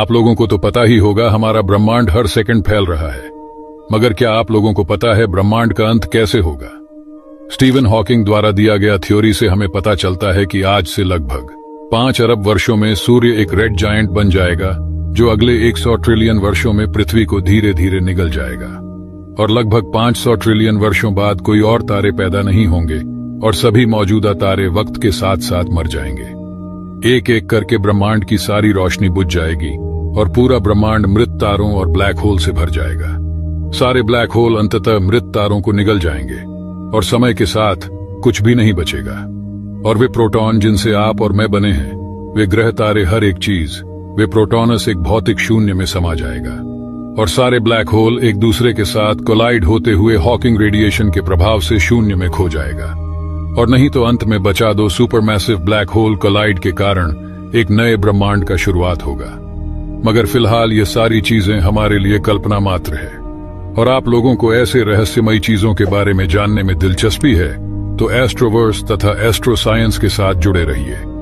आप लोगों को तो पता ही होगा हमारा ब्रह्मांड हर सेकंड फैल रहा है। मगर क्या आप लोगों को पता है ब्रह्मांड का अंत कैसे होगा? स्टीवन हॉकिंग द्वारा दिया गया थ्योरी से हमें पता चलता है कि आज से लगभग पाँच अरब वर्षों में सूर्य एक रेड जायंट बन जाएगा, जो अगले 100 ट्रिलियन वर्षों में पृथ्वी को धीरे धीरे निगल जाएगा। और लगभग 500 ट्रिलियन वर्षों बाद कोई और तारे पैदा नहीं होंगे, और सभी मौजूदा तारे वक्त के साथ साथ मर जाएँगे। एक एक करके ब्रह्मांड की सारी रोशनी बुझ जाएगी और पूरा ब्रह्मांड मृत तारों और ब्लैक होल से भर जाएगा। सारे ब्लैक होल अंततः मृत तारों को निगल जाएँगे और समय के साथ कुछ भी नहीं बचेगा। और वे प्रोटॉन जिनसे आप और मैं बने हैं, वे ग्रह तारे हर एक चीज़, वे प्रोटोनस एक भौतिक शून्य में समा जाएगा। और सारे ब्लैक होल एक दूसरे के साथ कोलाइड होते हुए हॉकिंग रेडिएशन के प्रभाव से शून्य में खो जाएगा। और नहीं तो अंत में बचा दो super supermassive black hole collide के कारण एक नए ब्रह्मांड का शुरुआत होगा। मगर फ़िलहाल ये सारी चीज़ें हमारे लिए कल्पना मात्र है। और आप लोगों को ऐसे रहस्यमयी चीज़ों के बारे में जानने में दिलचस्पी है तो एस्ट्रोवर्स तथा एस्ट्रो साइंस के साथ जुड़े रहिए।